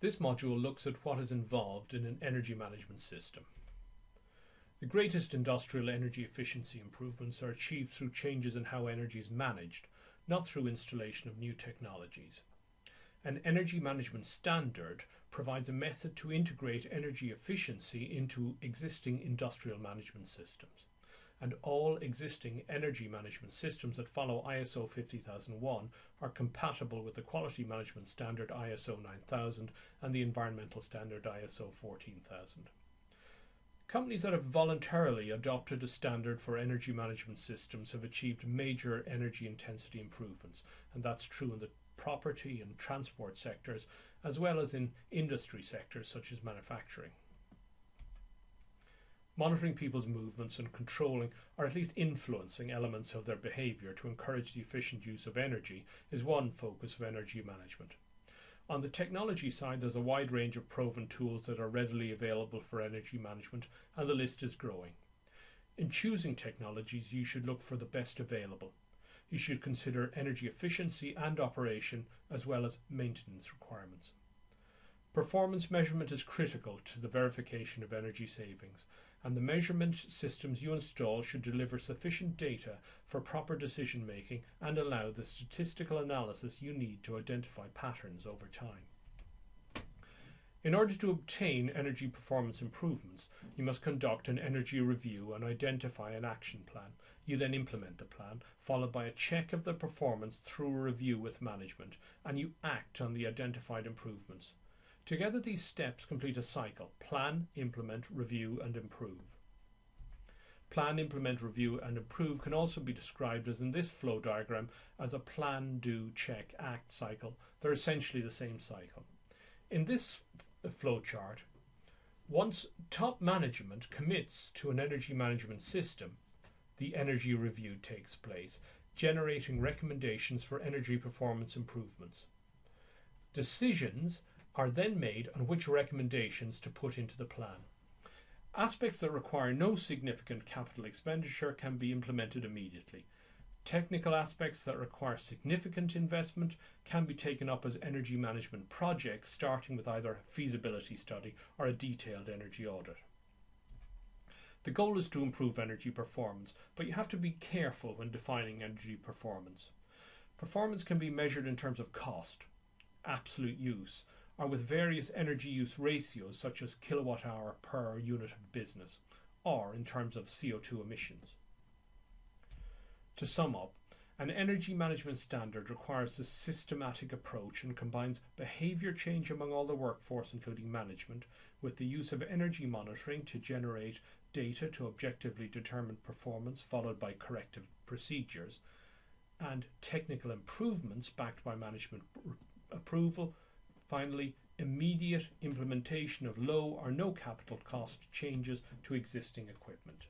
This module looks at what is involved in an energy management system. The greatest industrial energy efficiency improvements are achieved through changes in how energy is managed, not through installation of new technologies. An energy management standard provides a method to integrate energy efficiency into existing industrial management systems. And all existing energy management systems that follow ISO 50001 are compatible with the quality management standard ISO 9000 and the environmental standard ISO 14000. Companies that have voluntarily adopted a standard for energy management systems have achieved major energy intensity improvements, and that's true in the property and transport sectors, as well as in industry sectors such as manufacturing. Monitoring people's movements and controlling, or at least influencing, elements of their behaviour to encourage the efficient use of energy is one focus of energy management. On the technology side, there's a wide range of proven tools that are readily available for energy management, and the list is growing. In choosing technologies, you should look for the best available. You should consider energy efficiency and operation, as well as maintenance requirements. Performance measurement is critical to the verification of energy savings, and the measurement systems you install should deliver sufficient data for proper decision making and allow the statistical analysis you need to identify patterns over time. In order to obtain energy performance improvements, you must conduct an energy review and identify an action plan. You then implement the plan, followed by a check of the performance through a review with management, and you act on the identified improvements. Together, these steps complete a cycle plan, implement, review, and improve. Plan, implement, review, and improve can also be described as in this flow diagram as a plan, do, check, act cycle. They're essentially the same cycle. In this flow chart, once top management commits to an energy management system, the energy review takes place, generating recommendations for energy performance improvements. Decisions are then made on which recommendations to put into the plan. Aspects that require no significant capital expenditure can be implemented immediately. Technical aspects that require significant investment can be taken up as energy management projects, starting with either a feasibility study or a detailed energy audit. The goal is to improve energy performance, but you have to be careful when defining energy performance. Performance can be measured in terms of cost, absolute use, or with various energy use ratios such as kilowatt hour per unit of business, or in terms of CO2 emissions. To sum up, an energy management standard requires a systematic approach and combines behaviour change among all the workforce, including management, with the use of energy monitoring to generate data to objectively determine performance, followed by corrective procedures, and technical improvements backed by management approval, Finally, immediate implementation of low or no capital cost changes to existing equipment.